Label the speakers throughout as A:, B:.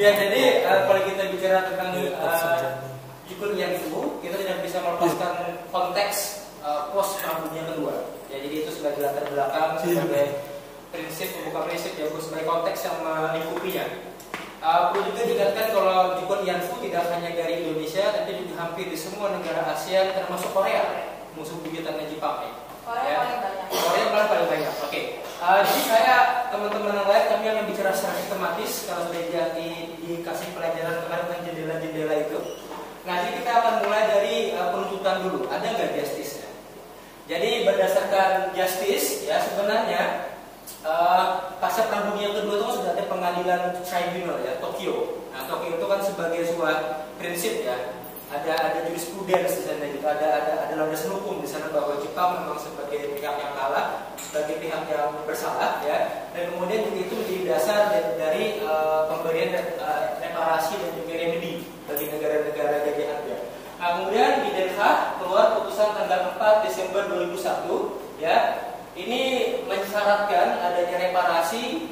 A: ya jadi uh, kalau kita bicara tentang uh, Jukun yang itu, kita tidak bisa melepaskan konteks uh, pos perang dunia kedua. Ya, jadi itu sebagai latar belakang, sebagai prinsip, bukan prinsip ya, sebagai konteks yang melingkupinya. Uh, perlu juga diingatkan kalau Jukun Yanfu tidak hanya dari Indonesia, tapi juga hampir di semua negara Asia, termasuk Korea, musuh buyutannya Jepang. Ya.
B: Korea ya. paling banyak.
A: Korea malah paling banyak. Oke. Okay. Uh, jadi saya teman-teman yang lain kami akan bicara secara sistematis kalau sudah di, dikasih pelajaran kemarin tentang jendela-jendela itu. Nah, jadi kita akan mulai dari uh, penuntutan dulu. Ada nggak justice-nya? Jadi berdasarkan justice ya sebenarnya uh, pasca perang dunia kedua itu kan sudah ada pengadilan tribunal ya Tokyo. Nah, Tokyo itu kan sebagai sebuah prinsip ya ada ada jurisprudens di sana gitu ada ada ada landasan hukum di sana bahwa Jepang memang sebagai pihak yang kalah sebagai pihak yang bersalah ya dan kemudian juga itu menjadi dasar dari, uh, pemberian uh, reparasi dan juga remedi bagi negara-negara jajahannya. Nah, kemudian di Den Haag keluar putusan tanggal 4 Desember 2001 ya ini mensyaratkan adanya reparasi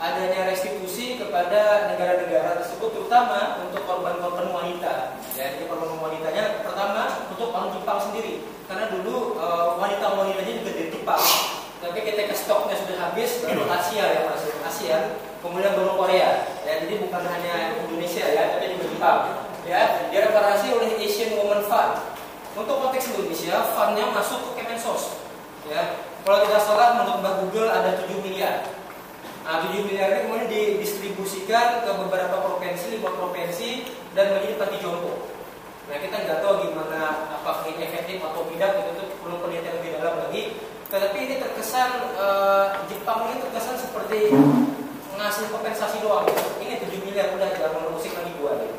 A: adanya restitusi kepada negara-negara tersebut terutama untuk korban-korban wanita. Ya, jadi korban wanitanya pertama untuk orang Jepang sendiri karena dulu uh, wanita-wanitanya juga dari Jepang. Tapi ketika stoknya sudah habis baru Asia yang masuk Asia, kemudian baru Korea. Ya, jadi bukan hanya Indonesia ya, tapi juga Jepang. Ya, direparasi oleh Asian Women Fund. Untuk konteks Indonesia, fundnya masuk ke Kemensos. Ya, kalau tidak salah menurut Mbak Google ada 7 miliar Nah, 7 miliar ini kemudian didistribusikan ke beberapa provinsi, lima provinsi, dan menjadi panti jompo. Nah, kita nggak tahu gimana apakah ini efektif atau tidak, itu perlu penelitian lebih dalam lagi. Tetapi ini terkesan uh, Jepang ini terkesan seperti ngasih kompensasi doang. Ini 7 miliar udah jangan musik lagi gua gitu.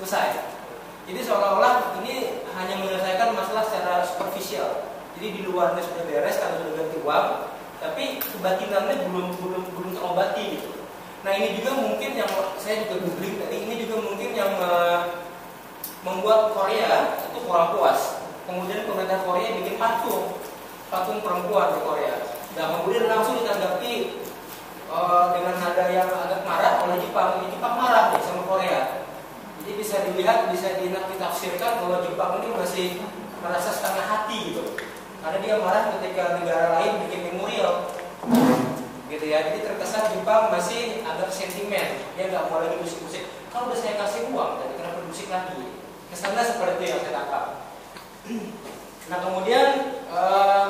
A: Selesai. Jadi seolah-olah ini hanya menyelesaikan masalah secara superficial. Jadi di luarnya sudah beres karena sudah ganti uang, tapi kebatinannya belum belum belum terobati gitu. Nah ini juga mungkin yang saya juga googling tadi ini juga mungkin yang uh, membuat Korea itu kurang puas. Kemudian pemerintah Korea bikin patung patung perempuan di Korea. Dan kemudian langsung ditanggapi uh, dengan nada yang agak marah oleh Jepang. Ini Jepang marah nih sama Korea. Jadi bisa dilihat, bisa ditafsirkan bahwa Jepang ini masih merasa setengah hati gitu. Karena dia marah ketika negara lain bikin memorial. Gitu ya. Jadi terkesan Jepang masih agak sentimen dia nggak mau lagi musik-musik. Kalau udah saya kasih uang jadi kenapa musik lagi? Kesannya seperti yang saya tangkap. Nah kemudian uh,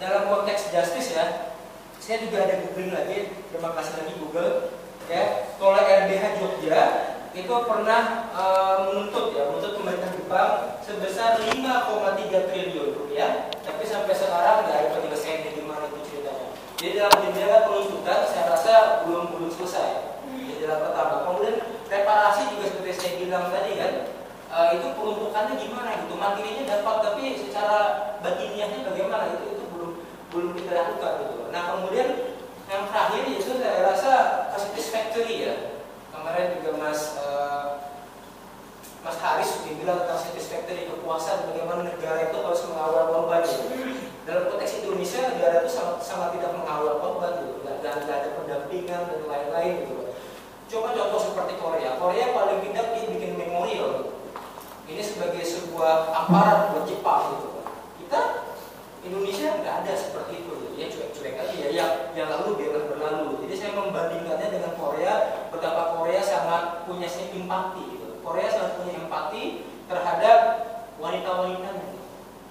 A: dalam konteks justice ya saya juga ada googling lagi terima kasih lagi Google ya. Kalau RBH Jogja itu pernah uh, menuntut ya menuntut pemerintah Jepang sebesar 5,3 triliun rupiah tapi sampai sekarang nggak ada penyelesaian di mana itu ceritanya? Jadi dalam jendela penuntutan saya rasa belum belum selesai jendela pertama kemudian reparasi juga seperti saya bilang tadi kan uh, itu peruntukannya gimana gitu. Materinya dapat tapi secara batiniahnya bagaimana? Itu itu belum belum kita lakukan gitu. Nah kemudian yang terakhir itu saya rasa satisfactory ya. Kemarin juga Mas uh, Mas Haris bilang tentang satisfactory kepuasan bagaimana negara itu harus mengawal korban gitu. Dalam konteks Indonesia negara itu sangat, sangat tidak mengawal korban gitu, dan tidak ada pendampingan dan lain-lain gitu. Coba contoh seperti Korea. Korea paling tidak dia bikin memorial. Gitu. Ini sebagai sebuah aparat buat Jepang gitu. Kita Indonesia nggak ada seperti itu gitu. ya cuek-cuek aja ya yang yang lalu biarlah berlalu membandingkannya dengan Korea betapa Korea sangat punya empati gitu. Korea sangat punya empati terhadap wanita-wanitanya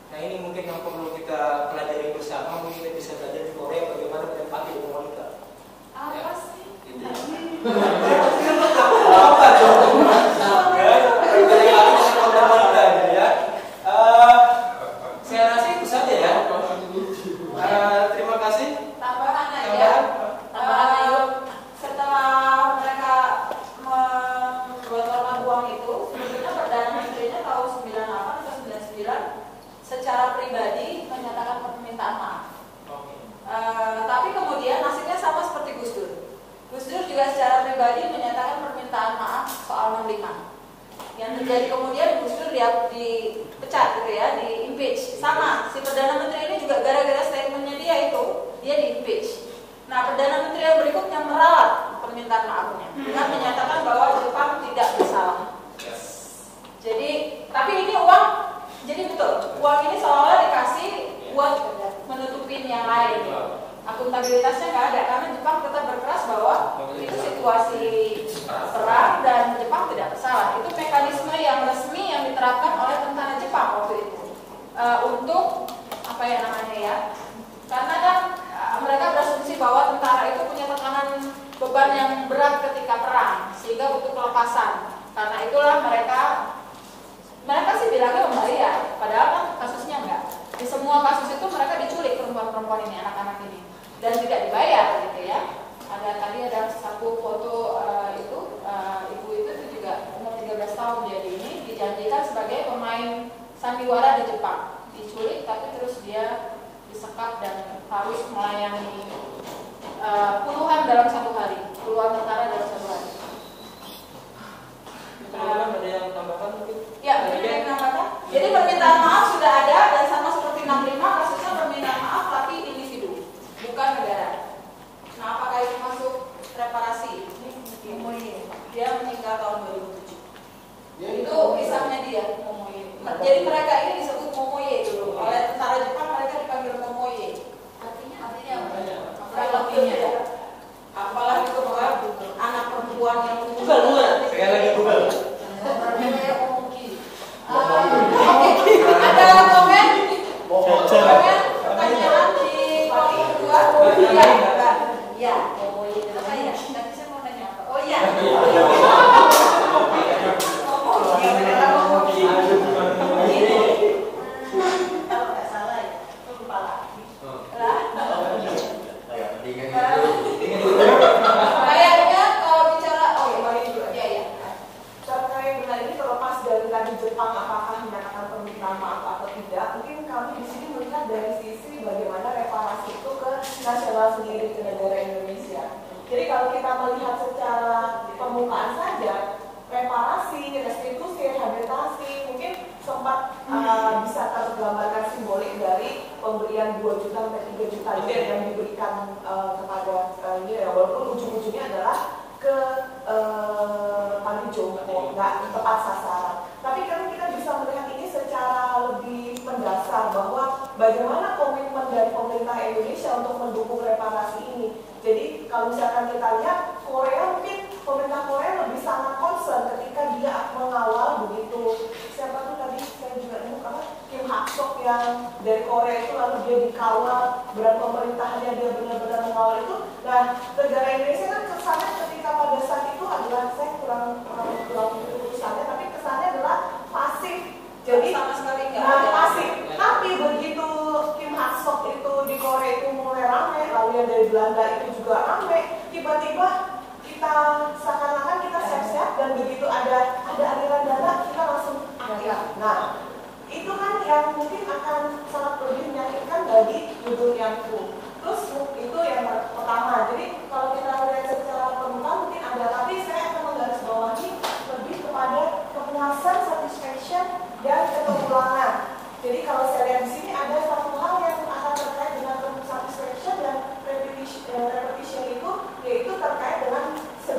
A: nah ini mungkin yang perlu kita pelajari bersama mungkin kita bisa belajar di Korea bagaimana berempati dengan wanita
B: apa ya. sih gitu.
A: apa dipecat gitu ya, di impeach.
B: Sama si perdana menteri ini juga gara-gara statementnya dia itu dia di impeach. Nah perdana menteri yang berikutnya meralat permintaan maafnya hmm. dengan menyatakan bahwa Jepang tidak bersalah. Jadi tapi ini uang jadi betul uang ini seolah-olah dikasih buat menutupin yang lain. Akuntabilitasnya nggak ada karena Jepang tetap berkeras bahwa itu situasi perang dan Jepang tidak bersalah. Itu diterapkan oleh tentara Jepang waktu itu. E, untuk apa ya namanya ya karena kan e, mereka berasumsi bahwa tentara itu punya tekanan beban yang berat ketika perang sehingga butuh pelepasan. Karena itulah mereka mereka sih bilangnya membayar padahal kan kasusnya enggak. Di semua kasus itu mereka diculik perempuan-perempuan ini anak-anak ini. Dan tidak dibayar gitu ya. Uh, puluhan dalam satu hari, puluhan tentara dalam satu hari.
A: Teman-teman ada yang tambahkan mungkin?
B: Ya, ada yang tambahkan. Jadi permintaan maaf sudah ada dan sama seperti 65 kasusnya permintaan maaf tapi individu, bukan negara. Nah, apakah itu masuk reparasi? Dia meninggal tahun 2007. itu kisahnya dia, Momoye. Jadi mereka ini disebut Momoye dulu. Oleh tentara Jepang mereka dipanggil Momoye. Artinya artinya apa? Artinya apalah itu bahwa anak perempuan yang
A: Google, Google. Sekali lagi Google.
B: Ada komen? Komen? Pertanyaan di kolom kedua? Iya, Iya. Apa ya? Tadi saya mau nanya apa? Oh iya. Kalau nggak salah ya, lupa lagi. Lah. Kayaknya kalau bicara, oh ya, balik juga. Iya, iya.
C: terkait dengan ini terlepas Jepang apakah menyatakan permintaan maaf atau tidak, mungkin kami di sini melihat dari sisi bagaimana reparasi itu ke nasional sendiri ke negara Indonesia. Jadi kalau kita melihat secara permukaan saja, reparasi, restitusi, rehabilitasi mungkin sempat uh, bisa tergambarkan simbolik dari pemberian 2 juta sampai 3 juta yang diberikan uh, kepada uh, ini ya walaupun ujung-ujungnya adalah ke uh, panti jompo nggak tepat sasaran. Tapi kan kita bisa melihat ini secara lebih mendasar bahwa bagaimana komitmen dari pemerintah Indonesia untuk mendukung reparasi ini. Jadi kalau misalkan kita lihat Korea mungkin pemerintah Korea lebih sangat concern ketika dia mengawal begitu siapa tuh tadi saya juga nemu apa Kim Hak Sok yang dari Korea itu lalu dia dikawal berat pemerintahannya dia benar-benar mengawal itu. Nah negara Indonesia kan kesannya ketika pada saat itu adalah saya kurang kurang kurang keputusannya tapi kesannya adalah pasif. Jadi
B: sama sekali nggak
C: Nah,
B: ada.
C: pasif. Tapi begitu Kim Hak Sok itu di Korea itu mulai rame, lalu yang dari Belanda itu juga rame, tiba-tiba kita seakan-akan kita siap-siap dan begitu ada ada aliran dana kita langsung aktif. Nah, itu kan yang mungkin akan sangat lebih menyakitkan bagi Yudhoyanto. Terus itu yang pertama. Jadi kalau kita lihat secara permukaan mungkin ada, tapi saya akan menggarisbawahi lebih kepada kepuasan, satisfaction, dan keterpulangan. Jadi kalau saya lihat di sini ada satu hal yang akan terkait dengan satisfaction dan repetition, eh, repetition itu yaitu terkait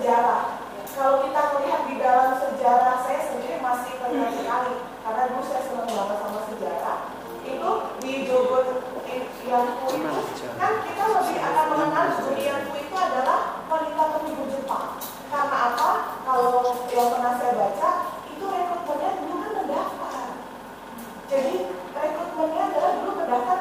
C: sejarah. Kalau kita melihat di dalam sejarah saya sendiri masih terlihat sekali karena dulu saya senang banget sama sejarah. Itu di Jogot Irianto itu kan kita lebih akan mengenal Irianto itu adalah wanita pemimpin Jepang. Karena apa? Kalau yang pernah saya baca itu rekrutmennya dulu kan mendaftar. Jadi rekrutmennya adalah dulu mendaftar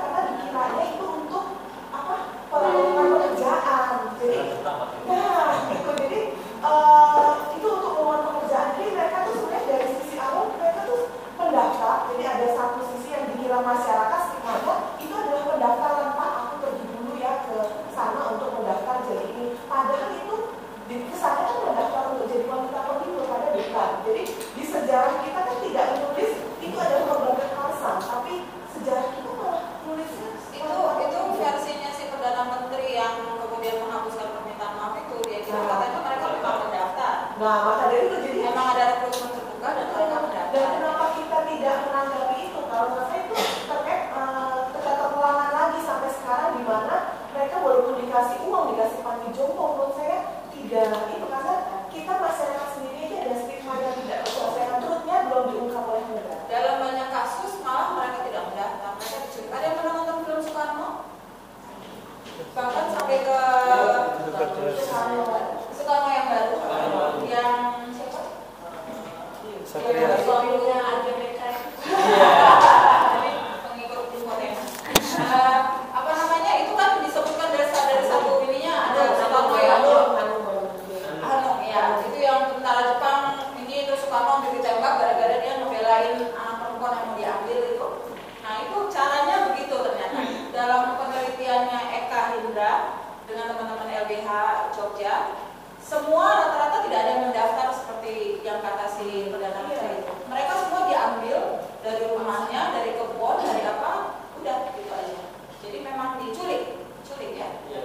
C: semua rata-rata tidak ada yang mendaftar seperti yang kata si perdana menteri iya. itu. Mereka semua diambil dari rumahnya, dari kebun, dari apa, udah gitu aja. Jadi memang diculik, culik ya, Iya.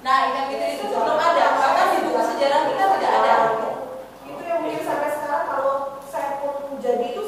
C: Nah, yang gitu itu belum iya. ada, bahkan di buku sejarah kita tidak ada.
B: Itu yang mungkin sampai sekarang kalau saya pun jadi itu